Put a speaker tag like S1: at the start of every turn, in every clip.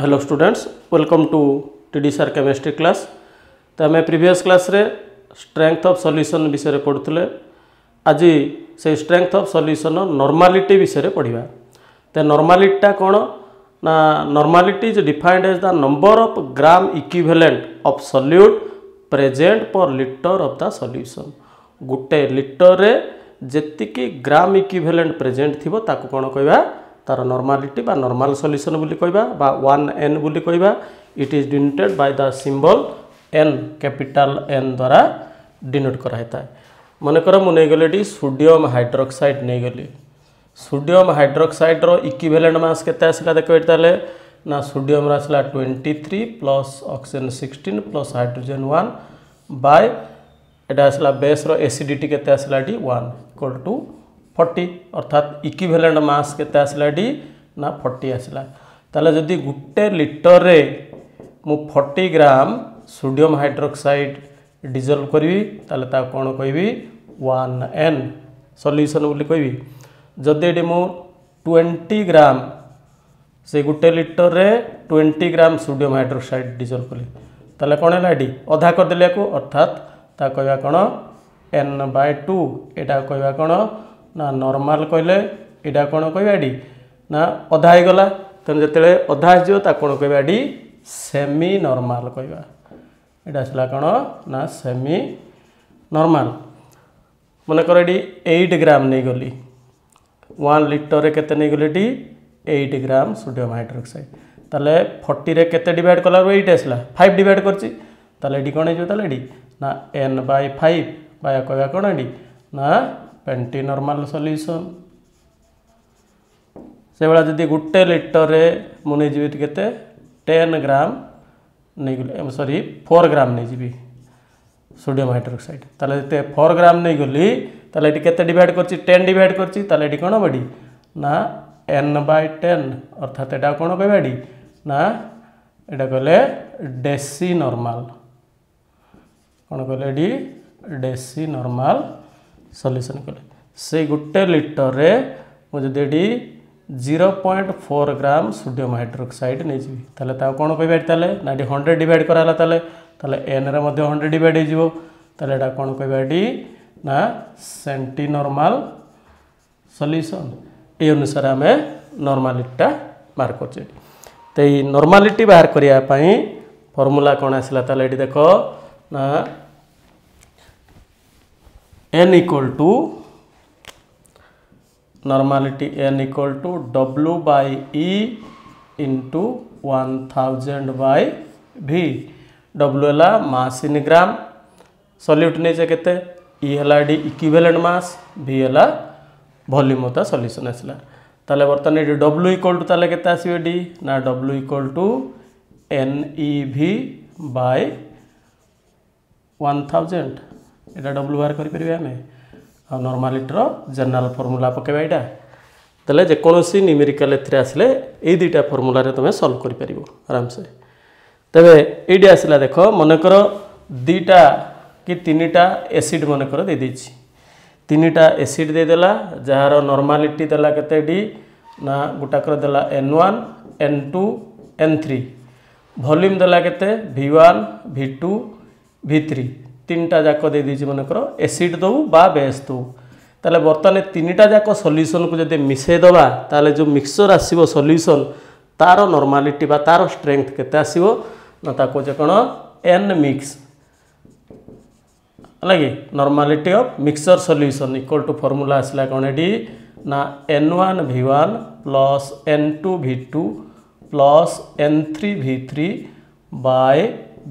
S1: hello students welcome to TD sir chemistry class तो आम previous class रे strength of solution विषय पढ़ुले आज से स्ट्रेंथ ऑफ सॉल्यूशन नॉर्मालिटी विषय पढ़ा तो नॉर्मालिटी कौन ना normality is defined as the number of gram equivalent of solute present per litre of the solution गोटे लिटर में जी ग्राम इक्विवेलेंट प्रेजेंट थी ताको कौन कहवा তার নর্মালিটি বা নর্মাল সল্যুসন বলে কহবা বা ওয়ান এন বলে কহবা it is denoted by the symbol N capital N দ্বারা ডিনোট করা হয়ে মনেকর মু নেইগলি সোডিয়াম হাইড্রোক্সাইড নেইগলি সোডিয়াম হাইড্রোক্সাইড্র ইকুইভ্যালেন্ট মাস কেতে আসলা দেখ তাহলে না সোডিয়াম আসলা twenty three plus oxygen sixteen plus hydrogen one by এটা আসলা বেস্র এসিডিটি কেতে আসলা এটি ওয়ান ইকুয়াল টু ফর্টি অর্থাৎ ইকুইভ্যালেন্ট মাস কেতে আসলা এটি না ফর্টি আসলা তাহলে যদি গোটে লিটরে মু forty gram sodium hydroxide dissolve করবি তাহলে তা কোণ কবি ওয়ান এন সল্যুশন বলে কবি যদি এটি মু টোয়েন্টি গ্রাম সে গোটে লিটরে twenty gram sodium hydroxide dissolve কলি তাহলে কোণ হল এটি অধা করেদেলে অর্থাৎ তা কহা কোণ এন বাই টু এটা কহা কোণ ନା ନର୍ମାଲ୍ କହିଲେ ଏଇଟା କ'ଣ କହିବା ଏଠି ନା ଅଧା ହେଇଗଲା ତେଣୁ ଯେତେବେଳେ ଅଧା ଆସିଯିବ ତାକୁ କ'ଣ କହିବା ଏଠି ସେମି ନର୍ମାଲ୍ କହିବା ଏଇଟା ଆସିଲା କ'ଣ ନା ସେମି ନର୍ମାଲ୍ ମନେକର ଏଠି ଏଇଟ୍ ଗ୍ରାମ୍ ନେଇଗଲି ওয়ান লিটরে কেতে নেইগলি এটি এইট গ্রাম সোডিয়াম হাইড্রোক্সাইড তাহলে ফর্টিরে কেতে ডিভাইড কলা এইট আসলা ফাইভ ডিভাইড করছি তাহলে এটি কোণ হয়ে তাহলে এটি না এন বাই ফাইভ বা কয়া কোণ এটি না পেন্টিনর্মাল ସଲ୍ୟୁସନ୍ ସେଭଳିଆ ଯଦି ଗୋଟେ ଲିଟରରେ ମୁଁ ନେଇଯିବି କେତେ ଟେନ୍ ଗ୍ରାମ୍ ନେଇଗଲି ସରି ଫୋର୍ ଗ୍ରାମ୍ ନେଇଯିବି ସୋଡ଼ିୟମ୍ ହାଇଡ୍ରୋକ୍ସାଇଡ୍ ତାହେଲେ ଏତେ ଫୋର୍ ଗ୍ରାମ୍ ନେଇଗଲି ତାହେଲେ ଏଠି କେତେ ଡିଭାଇଡ଼ କରିଛି ଟେନ୍ ଡିଭାଇଡ଼ କରିଛି ତାହେଲେ ଏଠି କ'ଣ ହେବ ନା ଏନ୍ ବାଇ ଟେନ୍ ଅର୍ଥାତ୍ ଏଇଟା କ'ଣ କହିବା ଏଠି ନା ଏଇଟା କହିଲେ ଡେସି ନର୍ମାଲ୍ କ'ଣ କହିଲେ ଏଠି ଡେସି ନର୍ମାଲ୍ ସଲ୍ୟୁସନ୍ କଲେ ସେଇ ଗୋଟେ ଲିଟରରେ ମୁଁ ଯଦି ଏଠି zero point four gram sodium hydroxide ନେଇଯିବି ତାହେଲେ ତାକୁ କ'ଣ କହିବା ତାହେଲେ ନା ଏଠି ହଣ୍ଡ୍ରେଡ଼ ଡିଭାଇଡ଼ କରାହେଲା ତାହେଲେ ତାହେଲେ ଏନ୍ରେ ମଧ୍ୟ ହଣ୍ଡ୍ରେଡ଼ ଡିଭାଇଡ଼ ହେଇଯିବ ତାହେଲେ ଏଇଟା କ'ଣ କହିବା ଏଠି ନା ସେଣ୍ଟି ନର୍ମାଲ ସଲ୍ୟୁସନ୍ ଏ ଅନୁସାରେ ଆମେ ନର୍ମାଲିଟିଟା ବାହାର କରୁଛେ ତ ଏଇ ନର୍ମାଲିଟି ବାହାର କରିବା ପାଇଁ ଫର୍ମୁଲା କ'ଣ ଆସିଲା ତାହେଲେ ଏଠି ଦେଖ ନା n equal to normality n equal to w by e into 1000 by v w ହେଲା ମାସ୍ ଇନ୍ ଗ୍ରାମ ସଲ୍ୟୁଟ୍ ନେଇଛେ କେତେ ଇ ହେଲା ଏଠି ଇକ୍ୟୁଭେଲେଣ୍ଟ ମାସ୍ ଭି ହେଲା ଭଲ୍ୟୁମ୍ ତା ସଲ୍ୟୁସନ୍ ଆସିଲା ତାହେଲେ ବର୍ତ୍ତମାନ ଏଠି ଡବ୍ଲୁ ଇକ୍ୱାଲ୍ ଟୁ ତାହେଲେ କେତେ ଆସିବ ଏଠି ନା W equal to N E V by one thousand এটা ଡବ୍ଲୁ ବାହାର କରିପାରିବା ଆମେ ଆଉ ନର୍ମାଲିଟିର ଜେନେରାଲ୍ ଫର୍ମୁଲା ପକାଇବା ଏଇଟା ତାହେଲେ ଯେକୌଣସି ନ୍ୟୁମେରିକାଲ୍ ଏଥିରେ ଆସିଲେ ଏଇ ଦୁଇଟା ଫର୍ମୁଲାରେ ତୁମେ ସଲ୍ଭ କରିପାରିବ ଆରାମସେ ତେବେ ଏଇଠି ଆସିଲା ଦେଖ ମନେକର ଦୁଇଟା କି ତିନିଟା ଏସିଡ଼୍ ମନେକର ଦେଇଦେଇଛି ତିନିଟା ଏସିଡ଼୍ ଦେଇଦେଲା ଯାହାର ନର୍ମାଲିଟି ଦେଲା କେତେଟି ନା ଗୋଟାକର ଦେଲା N one N two N three volume ଦେଲା କେତେ V one V two V three তিনটা যাক দিয়ে দিয়েছি মনে করো এসিড দেবু বা বেস দেবু তাহলে বর্তমানে তিনটা যাক সল্যুসনকে যদি মিশাই দেবা তাহলে যে মিক্সচর আসব সল্যুসন তার নর্মালিটি বা তার স্ট্রেংথ কেতে আসব না তা কৌছে কোণ এন মিক্স ହେଲା କି normality of mixture solution equal to formula ଆସିଲା କ'ଣ ଏଠି ନା N one V one plus N two V two plus N three V three by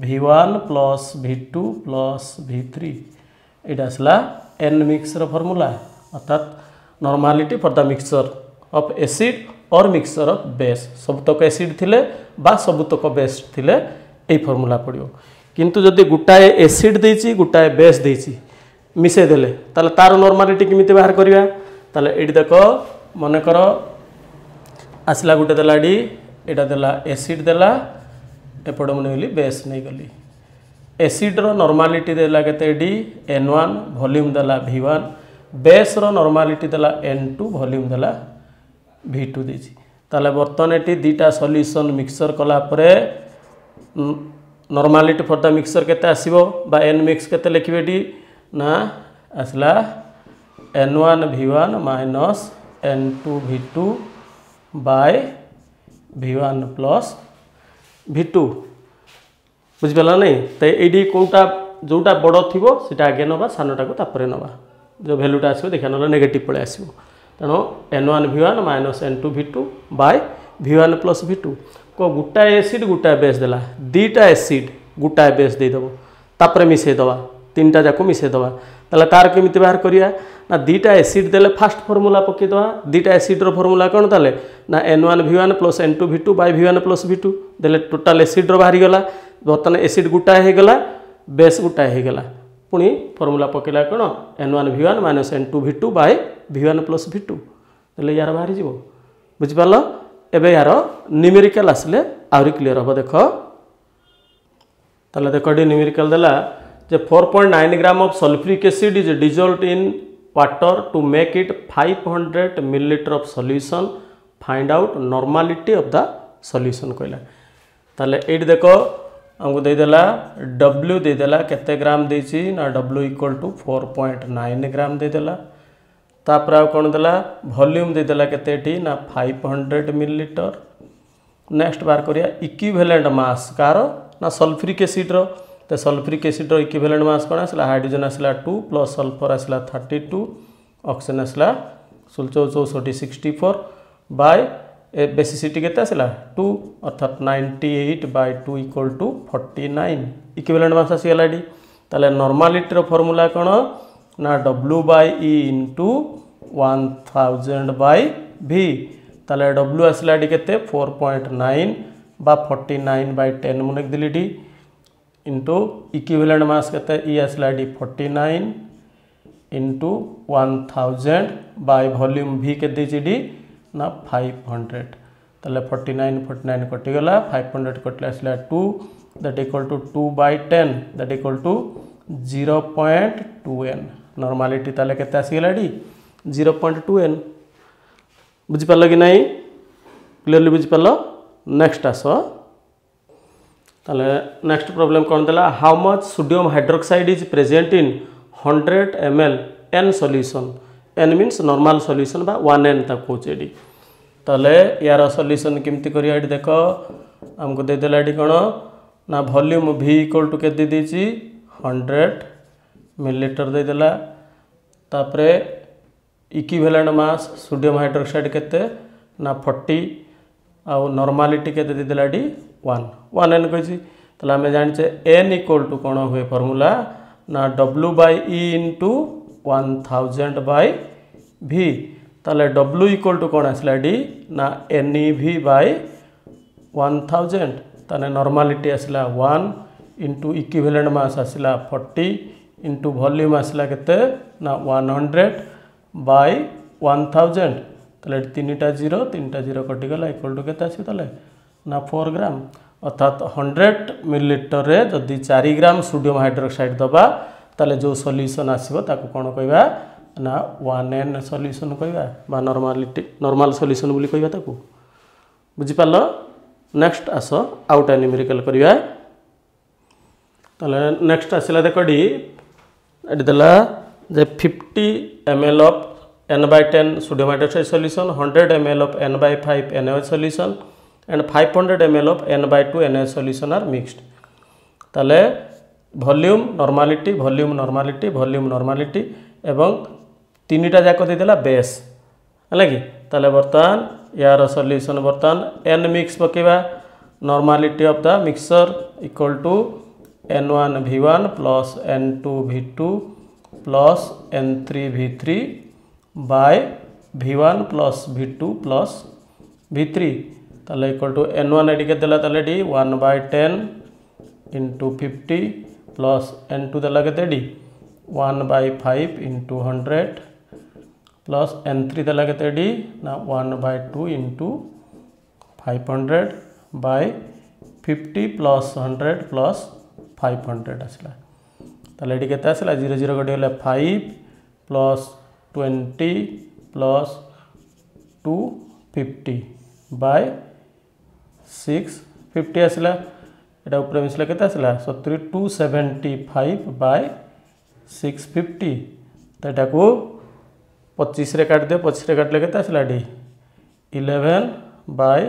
S1: V one plus V two plus V three ଏଇଟା ଆସିଲା N mixture formula ଅର୍ଥାତ୍ normality for the mixture of acid or mixture of base ସବୁତକ acid ଥିଲେ ବା ସବୁତକ ବେସ୍ ଥିଲେ ଏଇ formula ପଡ଼ିବ କିନ୍ତୁ ଯଦି ଗୋଟାଏ ଏସିଡ୍ ଦେଇଛି ଗୋଟାଏ ବେସ୍ ଦେଇଛି ମିଶାଇ ଦେଲେ ତାହେଲେ ତା'ର ନର୍ମାଲିଟି କେମିତି ବାହାର କରିବା ତାହେଲେ ଏଇଠି ଦେଖ ମନେକର ଆସିଲା ଗୋଟେ ଦେଲା ଏଠି ଏଇଟା ଦେଲା ଏସିଡ୍ ଦେଲା ଏପଟ ମୁଁ ନେଇଗଲି ବେସ୍ ନେଇଗଲି ଏସିଡ଼୍ର ନର୍ମାଲିଟି ଦେଲା କେତେ ଡି ଏନ୍ ୱାନ୍ ଭଲ୍ୟୁମ୍ ଦେଲା ଭି ୱାନ୍ ବେସ୍ର ନର୍ମାଲିଟି ଦେଲା ଏନ୍ ଟୁ ଭଲ୍ୟୁମ୍ ଦେଲା ଭି ଟୁ ଦେଇଛି ତାହେଲେ ବର୍ତ୍ତମାନ ଏଠି ଦୁଇଟା ସଲ୍ୟୁସନ୍ ମିକ୍ସଚର୍ କଲା ପରେ ନର୍ମାଲିଟି ଫର୍ ଦ ମିକ୍ସଚର୍ କେତେ ଆସିବ ବା ଏନ୍ ମିକ୍ସ କେତେ ଲେଖିବେ ଏଠି ନା ଆସିଲା N one V one minus N two V two by V one plus v2 বুঝিপারা না তো এইটি কোটা যেটা বড় থাকবে সেটা আগে নেবা সানটা তাপরে নেবা যে ভ্যালুটা আসবে দেখা না নেগেটিভ পড়ে আসবে তেমন N one V one minus N two V two by V one plus V two গোটা এসিড গোটা বেস দেলা দুইটা এসিড গোটা বেস দিয়ে দেব তাপরে মিশাই দেওয়া তিনটা যাক মিশাই দেওয়া তাহলে তার কেমিতি বাহার করা না দুইটা এসিড দেলে ফার্স্ট ফর্মুলা পকাইদেওয়া দুইটা এসিড্র ফর্মুলা কোণ তাহলে না N one V one plus N two V two by V one plus V two দেলে total এসিড্র বাহারিগলা বর্তমান এসিড গোটাଏ ହେଇଗଲା বেস গোটাଏ ହେଇଗଲା ପୁଣି ଫର୍ମୁଲା ପକାଇଲା କ'ଣ N one V one minus N two V two by V one plus V two ହେଲେ ୟାର ବାହାରିଯିବ ବୁଝିପାରିଲ ଏବେ ୟାର ନ୍ୟୁମେରିକାଲ୍ ଆସିଲେ ଆହୁରି କ୍ଲିଅର୍ ହେବ ଦେଖ ତାହେଲେ ଦେଖ ଏଠି ନ୍ୟୁମେରିକାଲ୍ ଦେଲା যে 4.9 gram of sulfuric acid is dissolved in water to make it 500 milliliter of solution find out normality of the solution কইলা তাহলে এইটি দেখ আমাকে দেইদেলা ডব্লু দেইদেলা কেতে গ্রাম দেইছি না ডব্লু ইকুয়াল টু 4.9 গ্রাম দেইদেলা তাপরে আর কোণ দেলা ভলিউম দেইদেলা কেতে এটি না 500 মিলিলিটর নেক্সট বার করিয়া ইকুইভ্যালেন্ট মাস কার না সলফ্রিক অ্যাসিড্র ତ ସଲ୍ଫ୍ରିକ୍ ଏସିଡ଼୍ର ଇକ୍ୱିଭେଲେଣ୍ଟ ମାସ୍ କ'ଣ ଆସିଲା ହାଇଡ୍ରୋଜେନ୍ ଆସିଲା ଟୁ ପ୍ଲସ୍ ସଲ୍ଫର୍ ଆସିଲା ଥାର୍ଟି ଟୁ ଅକ୍ସିଜେନ୍ ଆସିଲା ଷୋଳ ଚଉଷଠି ସିକ୍ସଟି ଫୋର୍ ବାଇ ବେସିସିଟି କେତେ ଆସିଲା ଟୁ ଅର୍ଥାତ୍ ninety eight by two equal to forty nine equivalent mass ଆସିଗଲା ଏଠି ତାହେଲେ ନର୍ମାଲିଟିର ଫର୍ମୁଲା କ'ଣ ନା W by E into one thousand by V তাহলে ডব্লু আসলে এটি কেতে ফোর পয়েন্ট নাইন বা ফর্টি নাইন বাই টেন মনে দিলি এটি इंटू इक्विवेलेंट मास कहते हैं E D forty nine into one thousand by volume भी के डी ना फाइव हंड्रेड तेल forty nine forty nine कटिगला five hundred कटे आसला two that equal to two by ten that equal to zero point two N normality तेल के आसगला डी जीरो पॉइंट टू एन बुझिपार कि ना क्लीअरली बुझिपार नेक्स्ट आस তাহলে নেক্সট প্রোବ୍লেম কোণ দেলা how much sodium hydroxide is present in hundred M L N solution N means normal solution বা ওয়ান এন তা কৌছে এটি তাহলে ইয়ার সল্যুশন কমিটি করিয়া এটি দেখ আমি দেলা এটি কোণ না ভলিউম ভি ইকুয়াল টু কেতে দিয়েছি হন্ড্রেড মিলিলিটর দেলা তাপরে ইকুইভ্যালেন্ট মাস সোডিয়াম হাইড্রোক্সাইড কেতে না ফর্টি আর্মালিটি কেতে দেলা এটি ওয়ান ওয়ান এন কইছি তাহলে আমি জানিছে এন ইকুয়াল টু কোণ হুয়ে ফর্মুলা না W by E into one thousand by V তাহলে ডব্লু ইকুয়াল টু কোণ আসলা ডি না N E V by one thousand তাহলে নর্মালিটি আসলা ওয়ান ইন্টু ইকুইভ্যালেন্ট মাস আসলা ফর্টি ইন্টু ভলিউম আসলা কেতে না one hundred by one thousand তাহলে তিনটা জিরো তিনটা জিরো কটিগলা ইকুয়াল টু কেতে আসবে তাহলে ना फोर ग्राम अर्थात हंड्रेड मिलीलिटर में जदि चार ग्राम सोडियम हाइड्रोक्साइड दबा तेल जो सल्यूसन आसो कौन कह ना वन एन सल्यूसन कहर्माली नर्माल सल्यूसन भी कह बुझिपाल नेक्स्ट आस आउट एनिमेरिकल करवा नेक्स्ट आसला देख डी ये fifty M L of N by ten sodium hydroxide solution hundred M L of N by five N H solution and 500 ml of n by 2 Na solution are mixed তাহলে volume normality volume normality volume normality এবং তিনটা যাক দিয়েদেলা base হল কি তাহলে বর্তমান ইয়ার সল্যুশন বর্তমান N mix পকাইবা normality of the mixture equal to N one V one plus N two V two plus N three V three by V one plus V two plus V three equal to N one one के দেলা তাহলে D one by ten into fifty plus N two দেলা के D one by five into hundred plus N three देला के D ना one by two into five hundred by fifty plus hundred plus five hundred आसला तेल ये के आसला zero zero गोटे गले five plus twenty plus two fifty by six fifty আসলা এটা উপরে মিশলে কেতে আসলা সতুরি two seventy five by six fifty তো এটাকে পঁচিশে কাটিদে পঁচিশে কাটলে কেতে আসলা D eleven by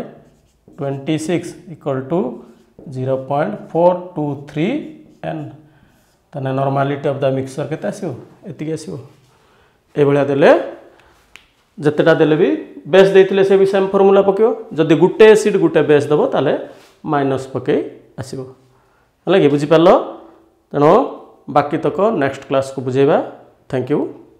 S1: twenty six equal to zero point four two three N तेने नर्मालीटी अफ द मिक्सचर के आसो ये आसो ये ଯେତେଟା ଦେଲେ ବି ବେସ୍ ଦେଇଥିଲେ ସେ ବି ସେମ୍ ଫର୍ମୁଲା ପକାଇବ ଯଦି ଗୋଟେ ସିଟ୍ ଗୋଟେ ବେସ୍ ଦେବ ତାହେଲେ ମାଇନସ୍ ପକାଇ ଆସିବ ହେଲା କି ବୁଝିପାରିଲ ତେଣୁ ବାକି ତକ ନେକ୍ସଟ କ୍ଲାସ୍କୁ ବୁଝାଇବା ଥ୍ୟାଙ୍କ ୟୁ